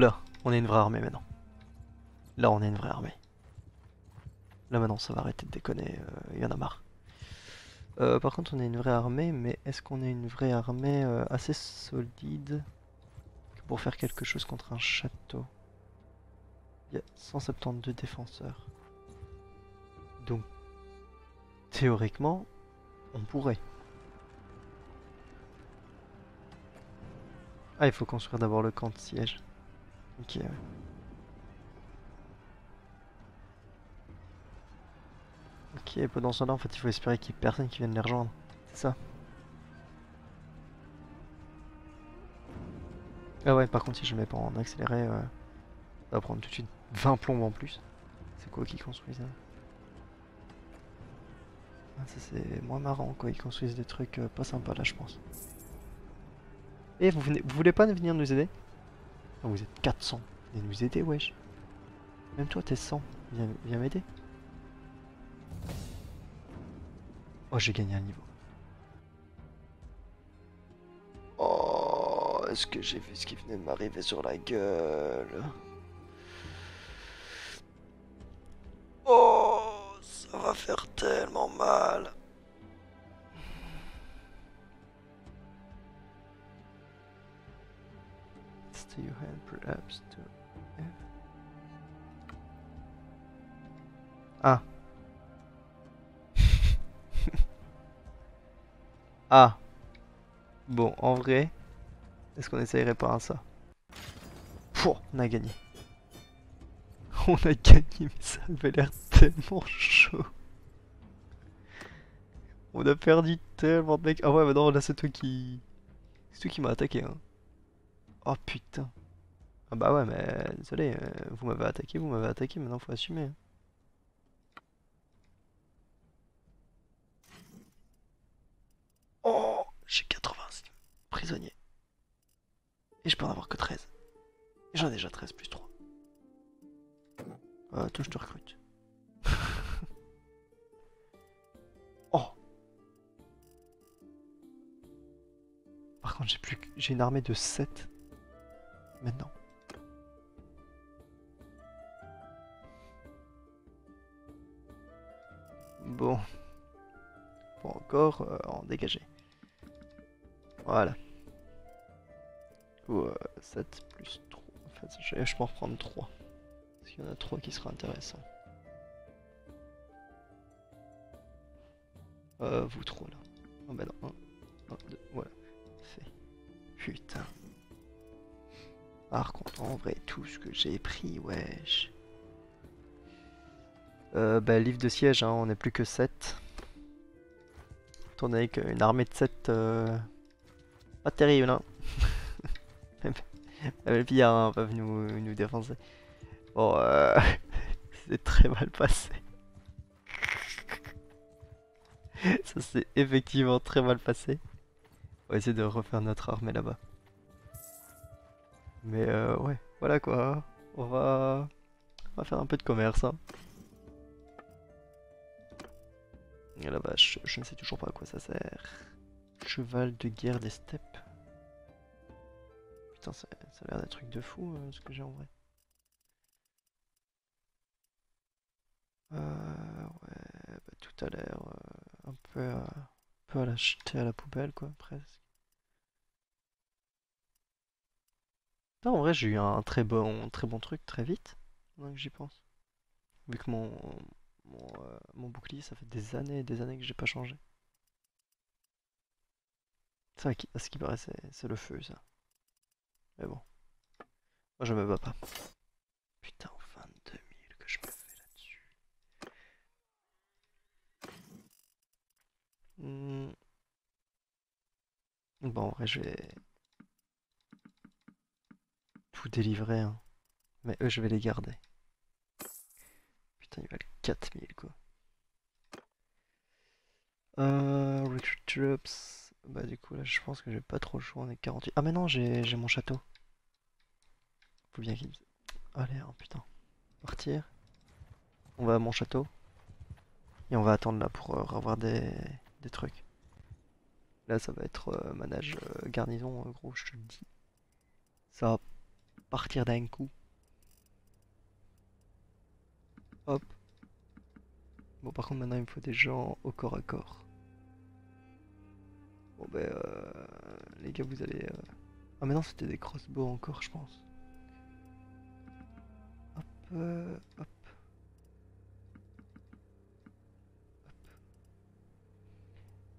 Voilà, on est une vraie armée maintenant. Là, on est une vraie armée. Là maintenant, ça va arrêter de déconner, il y en a marre. Euh, par contre, on est une vraie armée, mais est-ce qu'on est une vraie armée euh, assez solide pour faire quelque chose contre un château? Il y a 172 défenseurs. Donc, théoriquement, on pourrait. Ah, il faut construire d'abord le camp de siège. Ok, Ok, pendant ce temps en fait, il faut espérer qu'il n'y ait personne qui vienne les rejoindre. C'est ça. Ah ouais, par contre, si je mets pas en accéléré, euh, ça va prendre tout de suite 20 plombes en plus. C'est quoi qui construit ça ah, Ça c'est moins marrant quoi, ils construisent des trucs euh, pas sympas là je pense. Et eh, vous, venez, vous voulez pas venir nous aider? Ah, Vous êtes 400, venez nous aider wesh. Même toi t'es 100, viens m'aider. Oh, j'ai gagné un niveau. Oh, est-ce que j'ai vu ce qui venait de m'arriver sur la gueule Ah. Ah. Bon, en vrai, est-ce qu'on essayerait pas ça? Pouh, on a gagné. On a gagné, mais ça avait l'air tellement chaud. On a perdu tellement de mecs. Ah ouais, mais non, là c'est toi qui... C'est toi qui m'a attaqué, hein. Oh putain. Ah bah ouais, mais désolé, euh, vous m'avez attaqué, vous m'avez attaqué, maintenant faut assumer. Hein. Oh, j'ai 86 prisonniers. Et je peux en avoir que 13. Et j'en ai déjà 13 plus 3. Euh, toi, je te recrute. oh Par contre, j'ai plus j'ai une armée de 7 maintenant. Bon. Pas encore euh, en dégager. Voilà. Ou 7 euh, plus 3. En fait, je vais en reprendre 3. Parce qu'il y en a 3 qui sera intéressant. Euh, vous trois là. Oh bah non, 1, 2, voilà. Fait. Putain. Par contre, en vrai, tout ce que j'ai pris, wesh. Euh, bah, livre de siège, hein, on n'est plus que 7. Tourne avec une armée de 7. Euh... Pas terrible, hein. Les pillards hein, peuvent nous, nous défoncer. Bon, euh... c'est très mal passé. Ça s'est effectivement très mal passé. On va essayer de refaire notre armée là-bas. Mais euh, ouais, voilà quoi. On va... On va faire un peu de commerce. Hein. Et la vache, je ne sais toujours pas à quoi ça sert. Cheval de guerre des steppes. Putain, ça, a l'air d'un truc de fou euh, ce que j'ai en vrai. Euh, ouais, bah, tout a l'air euh, un peu, un peu à l'acheter à la poubelle quoi, presque. En vrai, j'ai eu un très bon, très bon truc très vite, donc j'y pense. Vu que mon, mon, mon bouclier, ça fait des années et des années que j'ai pas changé. Ça, à ce qui paraît, c'est le feu, ça. Mais bon. Moi, je me bats pas. Putain, 22 000 que je me fais là-dessus. Hmm. Bon, en vrai, je vais délivrer. Hein. Mais eux, je vais les garder. Putain, ils valent 4000 quoi. Euh, recruit troops. Bah du coup là je pense que j'ai pas trop le choix, on est 48. Ah mais non j'ai mon château. Faut bien qu'il... Allez, oh putain. Partir. On va à mon château. Et on va attendre là pour euh, avoir des, des, trucs. Là ça va être euh, manage euh, garnison gros je te le dis. Ça partir d'un coup. Hop. Bon, par contre, maintenant, il me faut des gens au corps à corps. Bon, ben, euh, les gars, vous allez... euh, Ah, mais c'était des crossbows encore, je pense. Hop, euh, hop.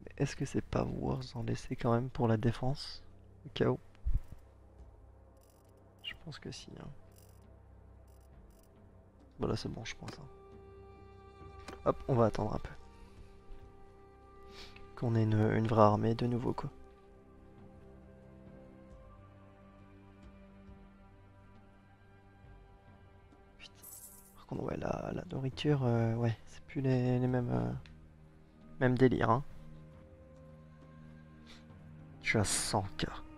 Mais est-ce que c'est pas worth en laisser quand même pour la défense Au cas où? Pense que si. Hein. Voilà, c'est bon, je pense. hein. Hop, on va attendre un peu. Qu'on ait une, vraie armée de nouveau, quoi. Ouais, la, nourriture, euh, ouais, c'est plus les, les mêmes, euh, mêmes délires, hein. Je suis à 100k.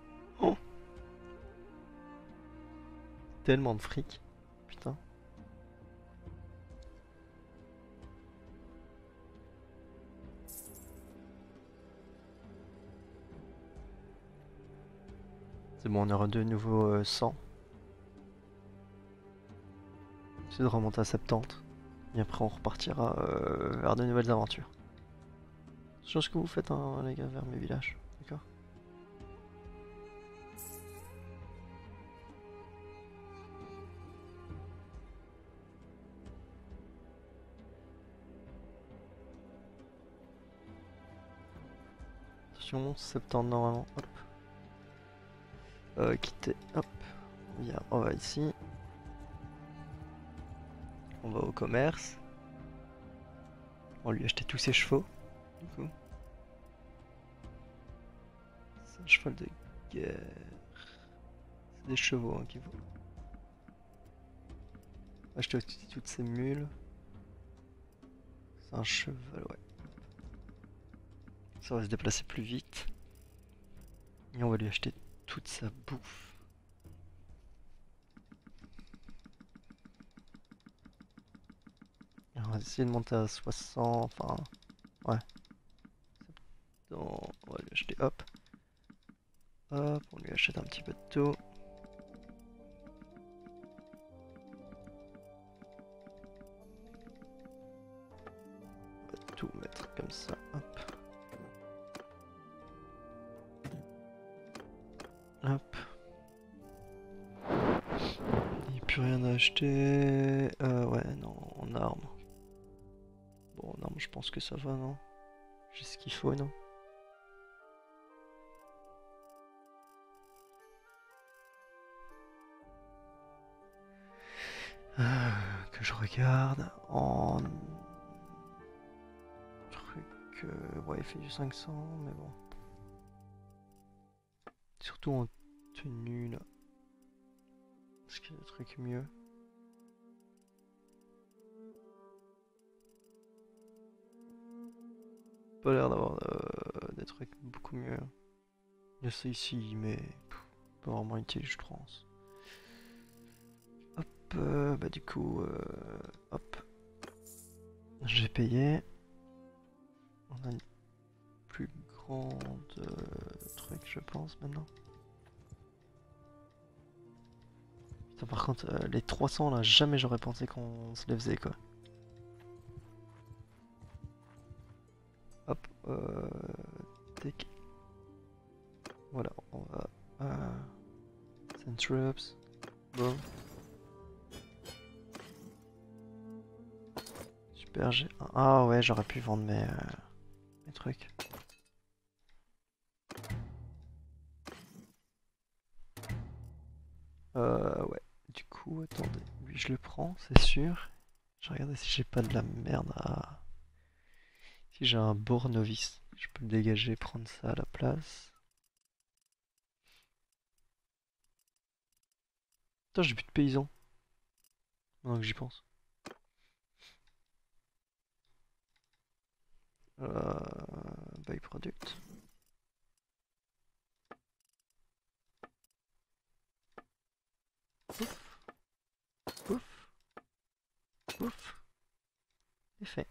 Tellement de fric. Putain. C'est bon, on aura de nouveau euh, 100. J'essaie de remonter à 70. Et après, on repartira euh, vers de nouvelles aventures. Chose que vous faites, hein, les gars, vers mes villages. 70 normalement. Hop. Euh, quitter. Hop. Bien, on va ici. On va au commerce. On va lui acheter tous ses chevaux. Du coup. C'est un cheval de guerre. C'est des chevaux hein, qu'il faut. Acheter toutes ces mules. C'est un cheval, ouais. Ça va se déplacer plus vite. Et on va lui acheter toute sa bouffe. On va essayer de monter à 60, enfin... Ouais. On va lui acheter, hop. Hop, on lui achète un petit peu de tout. On va tout mettre comme ça. Hop. Rien à acheter. Euh, ouais, non, en armes. Bon, en armes, je pense que ça va, non? J'ai ce qu'il faut, non? Euh, Que je regarde en truc. euh, ouais, il fait du 500, mais bon. Surtout en tenue là. Est-ce qu'il y a des trucs mieux Pas l'air d'avoir euh, des trucs beaucoup mieux. Il y a ici, mais pas vraiment utile, je pense. Hop, euh, bah du coup, euh, hop. J'ai payé. On a une plus grande euh, truc, je pense, maintenant. Par contre, euh, les 300 là, jamais j'aurais pensé qu'on se les faisait quoi. Hop, euh. Voilà, on va. Euh, send troops. Bon. Super, j'ai. Ah ouais, j'aurais pu vendre mes, euh, mes trucs. Euh, ouais. Attendez. Lui, je le prends, c'est sûr. Je regarde si j'ai pas de la merde à. Si j'ai un bord novice, je peux le dégager, prendre ça à la place. Putain, j'ai plus de paysans. Que j'y pense. Euh, byproduct. Ouf. Ouf. Ouf. C'est fait.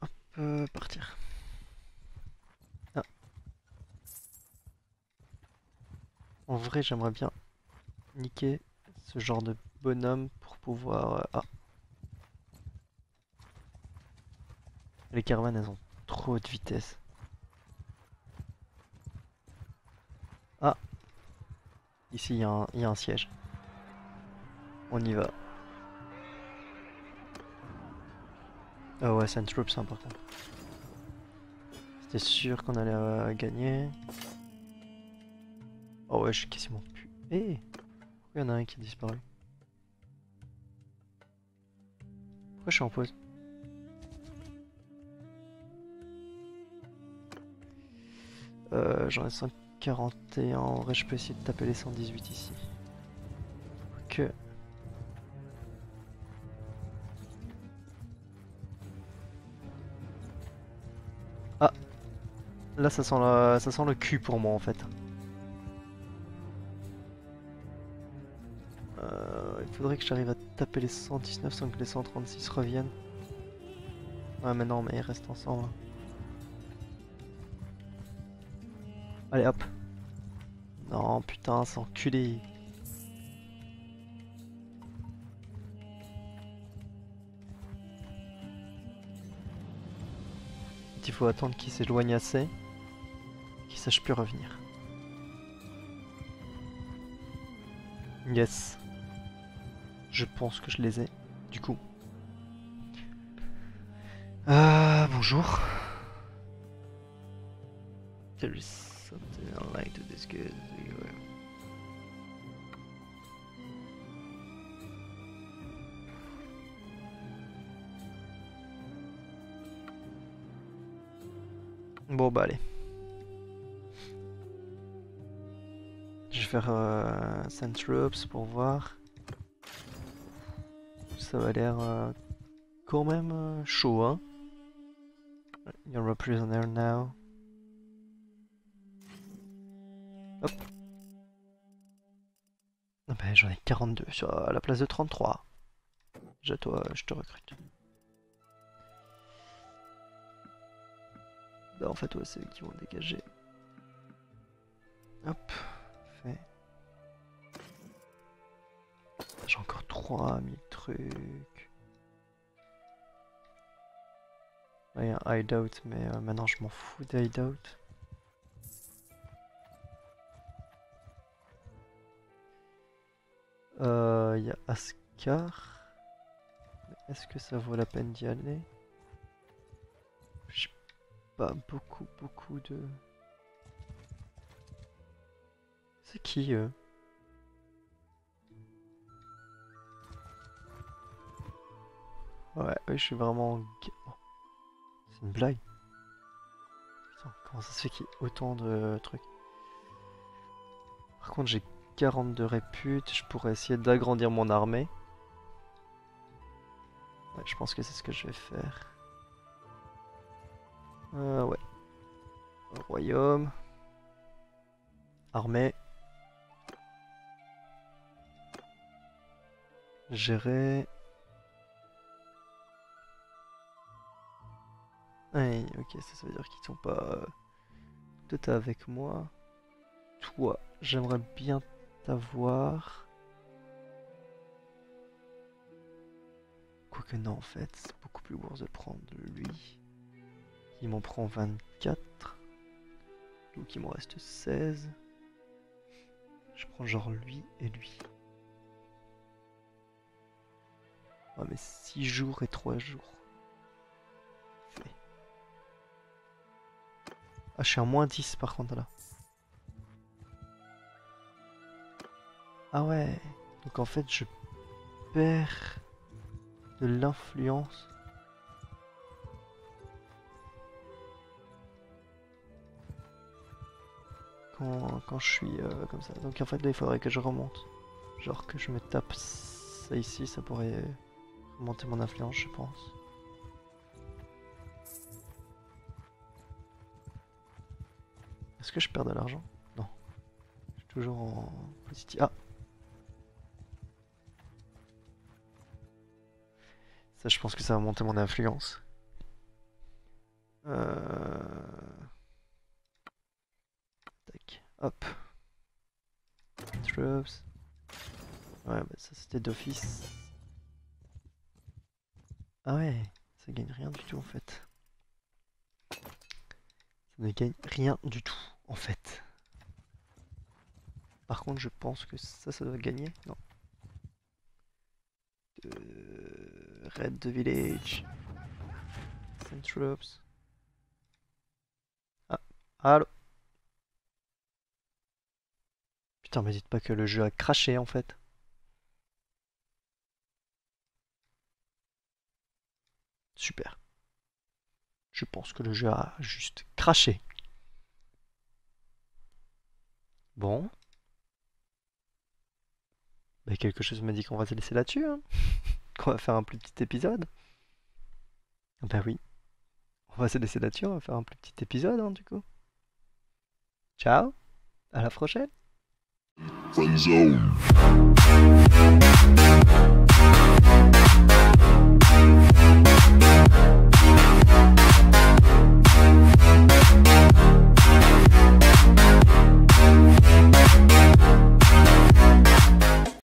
Hop, euh, partir. Ah. En j'aimerais bien niquer ce genre de bonhomme pour pouvoir... Euh, ah. Les caravanes, elles ont trop de vitesse. Ah Ici, il y, y, a un siège. On y va. Ah ouais, c'est un Troops, hein, par contre. C'était sûr qu'on allait euh, gagner. Oh ouais, je suis quasiment plus... Eh Pourquoi il y en a un qui a disparu Pourquoi je suis en pause? Euh, J'en ai 141, en vrai je peux essayer de taper les 118 ici. Que... Ah Là ça sent, ça sent le cul pour moi en fait. Faudrait que j'arrive à taper les 119 sans que les 136 reviennent. Ouais mais non mais ils restent ensemble. Allez hop. Non putain c'est enculé. Il faut attendre qu'il s'éloigne assez, qu'il sache plus revenir. Yes. Je pense que je les ai, du coup. Ah, bonjour. Bon bah allez. Je vais faire euh, pour voir. Ça va l'air euh, quand même euh, chaud hein. You're a prisoner now. Hop. Ah bah, j'en ai 42 sur la place de 33. Déjà toi, je te recrute. Bah en fait ouais c'est eux qui vont dégager. Hop, fait. J'ai encore 3000 trucs. Il y a un hideout mais euh, maintenant je m'en fous des hideout. Euh, il y a Ascar. Est-ce que ça vaut la peine d'y aller? Pas beaucoup, beaucoup de... C'est qui eux? Ouais, oui, je suis vraiment... Oh. C'est une blague. Putain, comment ça se fait qu'il y ait autant de trucs? Par contre, j'ai 42 réputes, je pourrais essayer d'agrandir mon armée. Ouais, je pense que c'est ce que je vais faire. Euh, ouais. Royaume. Armée. Gérer. Ouais, ok, ça, ça veut dire qu'ils sont pas tout avec moi. Toi, j'aimerais bien t'avoir. Quoique non, en fait, c'est beaucoup plus worth de prendre lui. Il m'en prend 24. Donc il m'en reste 16. Je prends genre lui et lui. Ah mais 6 jours et 3 jours. Ah je suis à moins 10 par contre là. Ah ouais. Donc en fait je perds de l'influence quand, je suis euh, comme ça. Donc en fait là il faudrait que je remonte. Genre que je me tape ça ici, ça pourrait remonter mon influence je pense. Que je perds de l'argent Non. Je suis toujours en positif. Ah Ça je pense que ça va monter mon influence. Euh... Hop. troops. Ouais, bah ça c'était d'office. Ah ouais, ça gagne rien du tout en fait. Ça ne gagne rien du tout en fait. Par contre, je pense que ça, ça doit gagner. Non. Euh, Red the village. Send troops. Ah, allô Putain, mais dites pas que le jeu a craché en fait. Super. Je pense que le jeu a juste craché. Bon. Bah, quelque chose me dit qu'on va se laisser là-dessus, hein qu'on va faire un plus petit épisode. Ben oui. On va se laisser là-dessus, on va faire un plus petit épisode, hein, du coup. Ciao, à la prochaine. We'll